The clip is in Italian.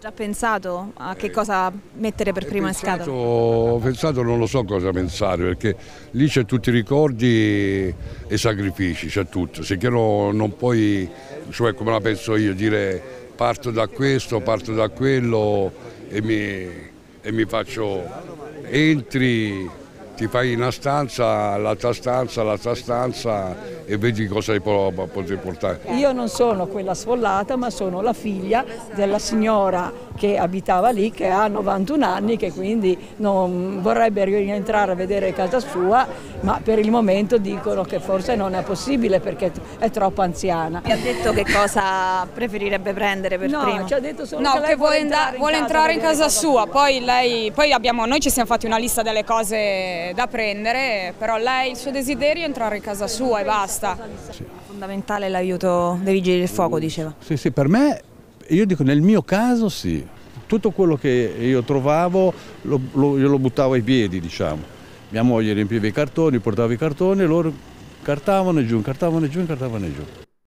già pensato a che cosa mettere per prima in scatola? Ho pensato, non lo so cosa pensare, perché lì c'è tutti i ricordi e i sacrifici, c'è tutto. Se no, non puoi, cioè come la penso io, dire parto da questo, parto da quello e mi, e mi faccio, entri, ti fai una stanza, l'altra stanza, l'altra stanza e vedi cosa poter portare. Io non sono quella sfollata ma sono la figlia della signora che abitava lì, che ha 91 anni, che quindi non vorrebbe rientrare a vedere casa sua, ma per il momento dicono che forse non è possibile perché è troppo anziana. Mi ha detto che cosa preferirebbe prendere per no, primo? ci ha detto solo no, che, che vuole, entrare, vuole entrare in casa, sua, poi, lei, poi abbiamo, noi ci siamo fatti una lista delle cose da prendere, però lei il suo desiderio è entrare in casa sua e basta. Sì. Fondamentale l'aiuto dei vigili del fuoco, diceva. Sì, sì, per me io dico nel mio caso sì, tutto quello che io trovavo lo, lo, io lo buttavo ai piedi, diciamo. Mia moglie riempiva i cartoni, portava i cartoni e loro cartavano giù, cartavano giù, cartavano giù.